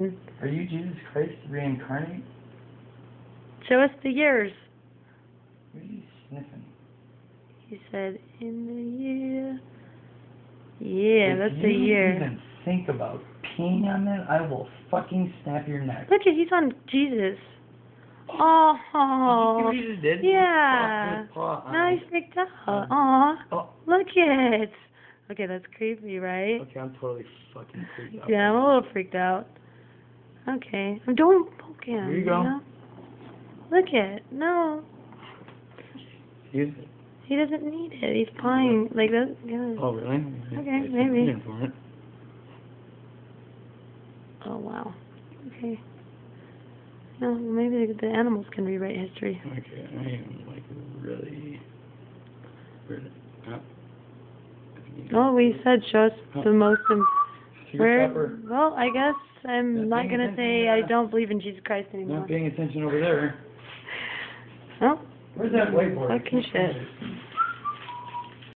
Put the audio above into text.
Mm-hmm. Are you Jesus Christ reincarnate? Show us the years. What are you sniffing? He said, in the year. Yeah, If that's the you year. even think about peeing on that, I will fucking snap your neck. Look at he's on Jesus. Oh, You see Jesus did? yeah. He fucked his paw on nice it. big dog. Uh-huh. Aw, Oh, look it. Okay, that's creepy, right? okay, I'm totally fucking freaked out. Yeah, I'm a little freaked out. Okay, don't poke him. Here you go. know? Look at No, Use it. he doesn't need it. He's fine. Like that. Yeah. Oh, really? Okay, It's maybe. convenient for it. Oh wow. Okay. No, maybe the, the animals can rewrite history. Okay, I am like really, really. Uh, Oh, we said show us the most. Where? Well, I guess I'm Not not gonna say to I don't believe in Jesus Christ anymore. Not paying attention over there. Oh, Where's that whiteboard? Fucking shit.